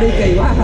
đi kỳ quá.